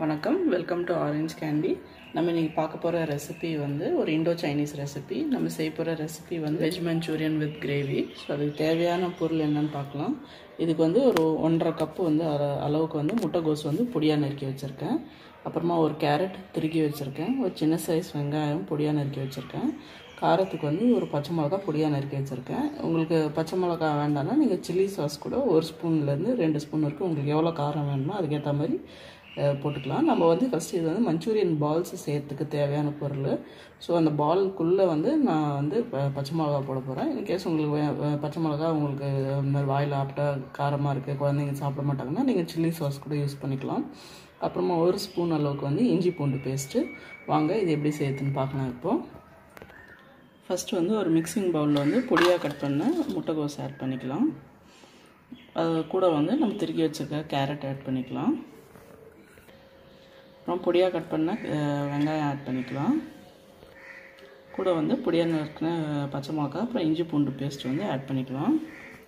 வணக்கம். Welcome to orange candy நம்ம இன்றைக்கி பார்க்க போகிற ரெசிபி வந்து ஒரு இண்டோ சைனீஸ் ரெசிபி நம்ம செய்ய போகிற ரெசிபி வந்து veg Manchurian with gravy so அதுக்கு தேவையான பொருள் என்னன்னு பார்க்கலாம். இதுக்கு வந்து ஒரு ஒன்றரை கப்பு வந்து அளவுக்கு வந்து முட்டைகோஸ் வந்து பொடியாக நறுக்கி வச்சுருக்கேன். அப்புறமா ஒரு கேரட் திருக்கி வச்சுருக்கேன். ஒரு சின்ன சைஸ் வெங்காயம் பொடியாக நறுக்கி வச்சுருக்கேன். காரத்துக்கு வந்து ஒரு பச்சை மிளகா பொடியாக நறுக்கி வச்சுருக்கேன். உங்களுக்கு பச்சை மிளகா வேண்டாம்னா நீங்கள் சில்லி சாஸ் கூட ஒரு ஸ்பூன்லேருந்து ரெண்டு ஸ்பூன் வரைக்கும் உங்களுக்கு எவ்வளோ காரம் வேணுமோ அதுக்கேற்ற மாதிரி போட்டுக்கலாம். நம்ம வந்து ஃபஸ்ட்டு இது வந்து மஞ்சூரியன் பால்ஸ் செய்யறதுக்கு தேவையான பொருள். ஸோ அந்த பால்குள்ளே வந்து நான் வந்து ப- பச்சை மிளகா போட போகிறேன் இன்கேஸ் உங்களுக்கு பச்சை மிளகா உங்களுக்கு இந்த மாதிரி வாயில் ஆப்பிட்டா காரமாக இருக்குது குழந்தைங்க சாப்பிட மாட்டாங்கன்னா நீங்கள் சில்லி சாஸ் கூட யூஸ் பண்ணிக்கலாம். அப்புறமா ஒரு ஸ்பூன் அளவுக்கு வந்து இஞ்சி பூண்டு பேஸ்ட்டு வாங்க இது எப்படி செய்யுதுன்னு பார்க்கலாம் இப்போது ஃபஸ்ட்டு வந்து ஒரு மிக்சிங் பவுலில் வந்து பொடியாக கட் பண்ண முட்டைக்கோஸ் ஆட் பண்ணிக்கலாம். அது கூட வந்து நம்ம திருக்கி வச்சுருக்க கேரட் ஆட் பண்ணிக்கலாம். அப்புறம் பொடியாக கட் பண்ண வெங்காயம் ஆட் பண்ணிக்கலாம். கூட வந்து பொடியாக நறுக்கின பச்சை மிளகா அப்புறம் இஞ்சி பூண்டு பேஸ்ட் வந்து ஆட் பண்ணிக்கலாம்.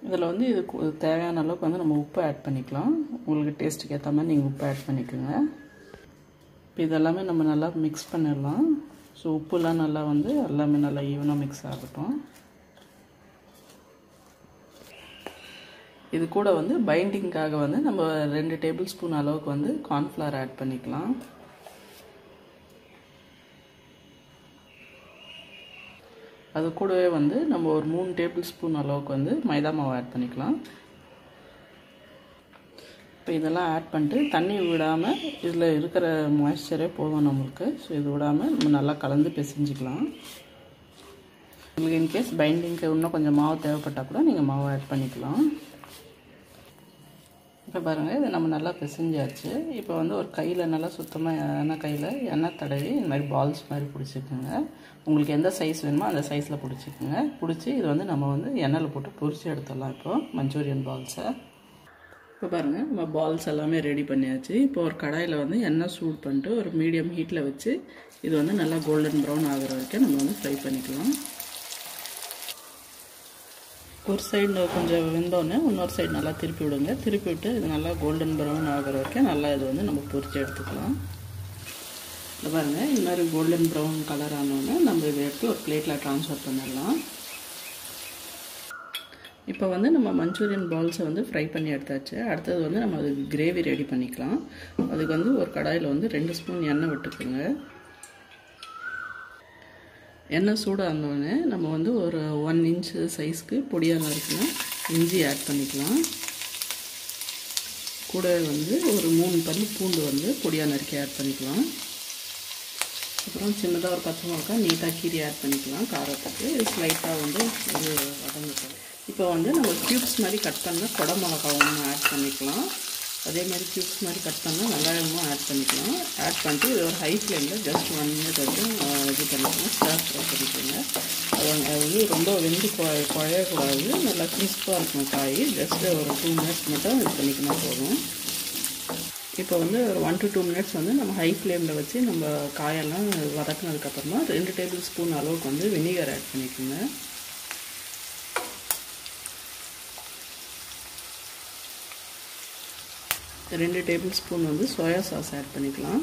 இதில் வந்து இது தேவையான அளவுக்கு வந்து நம்ம உப்பு ஆட் பண்ணிக்கலாம். உங்களுக்கு டேஸ்ட்டுக்கு ஏற்ற மாதிரி நீங்கள் உப்பு ஆட் பண்ணிக்கோங்க. இப்போ இதெல்லாமே நம்ம நல்லா மிக்ஸ் பண்ணிடலாம். ஸோ உப்புலாம் நல்லா வந்து எல்லாமே நல்லா ஈவனாக மிக்ஸ் ஆகட்டும். இது கூட வந்து பைண்டிங்காக வந்து நம்ம ரெண்டு டேபிள் ஸ்பூன் அளவுக்கு வந்து கார்ன்ஃப்ளவர் ஆட் பண்ணிக்கலாம். அது கூடவே வந்து நம்ம ஒரு மூணு டேபிள் ஸ்பூன் அளவுக்கு வந்து மைதா மாவு ஆட் பண்ணிக்கலாம். இப்போ இதெல்லாம் ஆட் பண்ணிட்டு தண்ணி விடாமல் இதில் இருக்கிற மாய்ஸ்சரே போதும் நம்மளுக்கு. ஸோ இது விடாமல் நம்ம நல்லா கலந்து பிசைஞ்சிக்கலாம். உங்களுக்கு இன்கேஸ் பைண்டிங்க்கு இன்னும் கொஞ்சம் மாவு தேவைப்பட்டால் கூட நீங்கள் மாவு ஆட் பண்ணிக்கலாம். இப்போ பாருங்கள் இது நம்ம நல்லா பிசைஞ்சாச்சு. இப்போ வந்து ஒரு கையில் நல்லா சுத்தமாக எண்ணெய் கையில் எண்ணெய் தடவி இந்த மாதிரி பால்ஸ் மாதிரி பிடிச்சிக்கோங்க. உங்களுக்கு எந்த சைஸ் வேணுமோ அந்த சைஸில் பிடிச்சிக்கோங்க. பிடிச்சி இது வந்து நம்ம வந்து எண்ணெயில் போட்டு பொரிச்சு எடுத்துடலாம் இப்போது மஞ்சூரியன் பால்ஸை இப்போ பாருங்கள் நம்ம பால்ஸ் எல்லாமே ரெடி பண்ணியாச்சு. இப்போ ஒரு கடாயில் வந்து எண்ணெய் சூட் பண்ணிட்டு ஒரு மீடியம் ஹீட்டில் வச்சு இது வந்து நல்லா கோல்டன் ப்ரௌன் ஆகிற வரைக்கும் நம்ம வந்து ஃப்ரை பண்ணிக்கலாம். ஒரு சைடு கொஞ்சம் வெந்தோடனே இன்னொரு சைடு நல்லா திருப்பி விடுங்க. திருப்பி விட்டு இது நல்லா கோல்டன் ப்ரௌன் ஆகிற வரைக்கும் நல்லா இது வந்து நம்ம பொறிச்சு எடுத்துக்கலாம். இது பாருங்கள் இந்த மாதிரி கோல்டன் ப்ரௌன் கலர் ஆனோடனே நம்ம இதை எடுத்து ஒரு பிளேட்டில் ட்ரான்ஸ்ஃபர் பண்ணிடலாம். இப்போ வந்து நம்ம மஞ்சூரியன் பால்ஸை வந்து ஃப்ரை பண்ணி எடுத்தாச்சு. அடுத்தது வந்து நம்ம அதுக்கு கிரேவி ரெடி பண்ணிக்கலாம். அதுக்கு வந்து ஒரு கடாயில் வந்து ரெண்டு ஸ்பூன் எண்ணெய் விட்டுக்குங்க. எண்ணெய் சூடாக நம்ம வந்து ஒரு ஒன் இன்ச்சு சைஸ்க்கு பொடியாக நறுக்கினா இஞ்சி ஆட் பண்ணிக்கலாம். கூட வந்து ஒரு மூணு பல் பூண்டு வந்து பொடியாக நறுக்கி ஆட் பண்ணிக்கலாம். அப்புறம் சின்னதாக ஒரு பச்சை மிளகா நீட்டாக கீரி ஆட் பண்ணிக்கலாம். காரத்துக்கு. ஸ்லைட்டாக வந்து ஒரு வதங்கிக்கலாம் இப்போ வந்து நம்ம க்யூப்ஸ் மாதிரி கட் பண்ண கொடை மிளகா ஒன்று ஆட் பண்ணிக்கலாம். அதே மாதிரி கியூப்ஸ் மாதிரி கட் பண்ணால் வெங்காயமும் ஆட் பண்ணிக்கலாம். ஆட் பண்ணிட்டு இது ஒரு ஹை ஃப்ளேமில் ஜஸ்ட் ஒன் மினிட் வரைக்கும் இது பண்ணிக்கலாம். ஸ்டார்ட் ஃப்ரை பண்ணிக்கோங்க. அது வந்து- ரொம்ப வெந்து குழ குழையக்கூடாது. நல்லா கிறிஸ்பாக இருக்கும் காய். ஜஸ்ட் ஒரு டூ மினிட்ஸ் மட்டும் இது பண்ணிக்கினா போதும். இப்போ வந்து ஒரு ஒன் டு டூ மினிட்ஸ் வந்து நம்ம ஹை ஃப்ளேமில் வச்சு நம்ம காயெல்லாம் வதக்குனதுக்கப்புறமா ரெண்டு டேபிள் ஸ்பூன் அளவுக்கு வந்து வினிகர் ஆட் பண்ணிக்கோங்க. ரெண்டு டேபிள் ஸ்பூன் வந்து சோயா சாஸ் ஆட் பண்ணிக்கலாம்.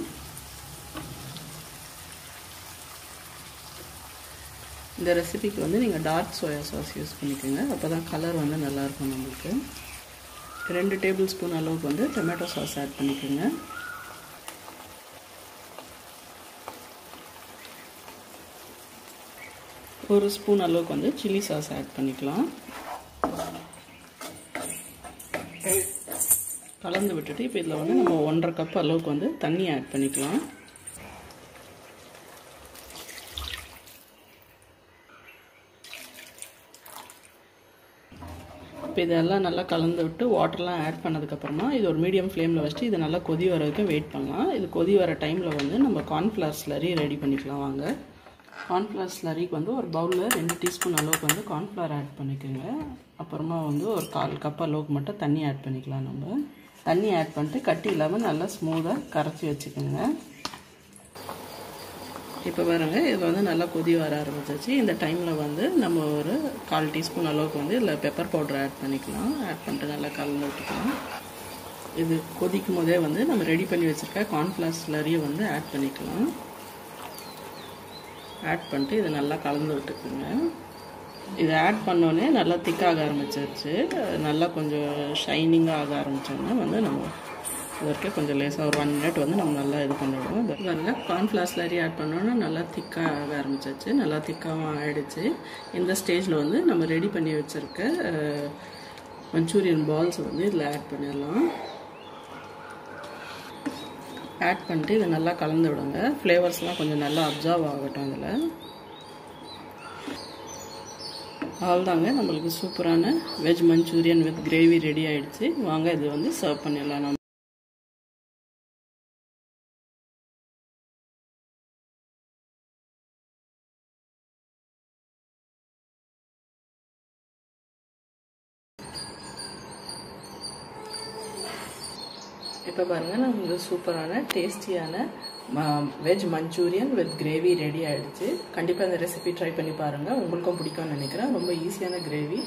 இந்த ரெசிபிக்கு வந்து நீங்கள் டார்க் சோயா சாஸ் யூஸ் பண்ணிக்கோங்க. அப்போ தான் கலர் வந்து நல்லாயிருக்கும் நம்மளுக்கு. ரெண்டு டேபிள் ஸ்பூன் அளவுக்கு வந்து டொமேட்டோ சாஸ் ஆட் பண்ணிக்கோங்க. ஒரு ஸ்பூன் அளவுக்கு வந்து சில்லி சாஸ் ஆட் பண்ணிக்கலாம். கலந்து விட்டுட்டு இப்போ இதில் வந்து நம்ம ஒன்றரை கப் அளவுக்கு வந்து தண்ணி ஆட் பண்ணிக்கலாம். இப்போ இதெல்லாம் நல்லா கலந்து விட்டு வாட்டர்லாம் ஆட் பண்ணதுக்கப்புறமா இது ஒரு மீடியம் ஃப்ளேமில் வச்சுட்டு இது நல்லா கொதி வர வரைக்கும் வெயிட் பண்ணலாம். இது கொதி வர டைமில் வந்து நம்ம கார்ன்ஃப்ளவர் ஸ்லரி ரெடி பண்ணிக்கலாம் வாங்க. கார்ன்ஃப்ளவர் ஸ்லரிக்கு வந்து ஒரு பவுலில் ரெண்டு டீஸ்பூன் அளவுக்கு வந்து கார்ன்ஃப்ளவர் ஆட் பண்ணிக்கோங்க. அப்புறமா வந்து ஒரு கால் கப் அளவுக்கு மட்டும் தண்ணி ஆட் பண்ணிக்கலாம் நம்ம. தண்ணி ஆட் பண்ணிட்டு கட்டி இல்லாமல் நல்லா ஸ்மூத்தாக கரைச்சி வச்சுக்கோங்க. இப்போ பாருங்க இதில் வந்து நல்லா கொதி வர ஆரம்பிச்சிச்சு. இந்த டைமில் வந்து நம்ம ஒரு கால் டீஸ்பூன் அளவுக்கு வந்து இதில் பெப்பர் பவுடர் ஆட் பண்ணிக்கலாம். ஆட் பண்ணிட்டு நல்லா கலந்து விட்டுக்கலாம். இது கொதிக்கும் போதே வந்து நம்ம ரெடி பண்ணி வச்சுருக்க கார்ன்ஃப்ளவர் ஸ்லரியை வந்து ஆட் பண்ணிக்கலாம். ஆட் பண்ணிட்டு இதை நல்லா கலந்து விட்டுக்குங்க. இதை ஆட் பண்ணோடனே நல்லா திக்காக ஆரம்பிச்சிருச்சு. நல்லா கொஞ்சம் ஷைனிங்காக ஆக ஆரம்பித்தோன்னா வந்து நம்ம இதற்கு கொஞ்சம் லேசாக ஒரு ஒன் மினிட் வந்து நம்ம நல்லா இது பண்ணிவிடுவோம் இது கார்ன்ஃப்ளார் ஸ்லரி ஆட் பண்ணோன்னா நல்லா திக்காக ஆக ஆரம்பிச்சிருச்சு. நல்லா திக்காகவும் ஆகிடுச்சு இந்த ஸ்டேஜில் வந்து நம்ம ரெடி பண்ணி வச்சுருக்க மஞ்சூரியன் பால்ஸ் வந்து இதில் ஆட் பண்ணிடலாம். ஆட் பண்ணிட்டு இதை நல்லா கலந்து விடுங்க. ஃப்ளேவர்ஸ்லாம் கொஞ்சம் நல்லா அப்சர்வ் ஆகட்டும் இதில். அவ்வளோதாங்க நம்மளுக்கு சூப்பரான veg Manchurian with gravy ready ஆகிடுச்சு வாங்க இது வந்து சர்வ் பண்ணிடலாம். நம்ம இப்போ பாருங்கள் நமக்கு சூப்பரான டேஸ்டியான veg Manchurian with gravy ready ஆகிடுச்சு கண்டிப்பாக இந்த ரெசிபி ட்ரை பண்ணி பாருங்கள் உங்களுக்கும் பிடிக்கும்னு நினைக்கிறேன். ரொம்ப ஈஸியான கிரேவி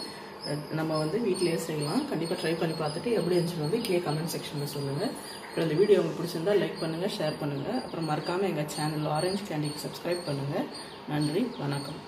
நம்ம வந்து வீட்டிலேயே செய்யலாம். கண்டிப்பாக ட்ரை பண்ணி பார்த்துட்டு எப்படி இருந்துச்சுன்னு வந்து கே கமெண்ட் செக்ஷனில் சொல்லுங்கள் அப்புறம் இந்த வீடியோ உங்களுக்கு பிடிச்சிருந்தா லைக் பண்ணுங்கள் ஷேர் பண்ணுங்கள் அப்புறம் மறக்காமல் எங்கள் சேனல் ஆரஞ்ச் கேண்டிக்கு சப்ஸ்கிரைப் பண்ணுங்கள் நன்றி வணக்கம்.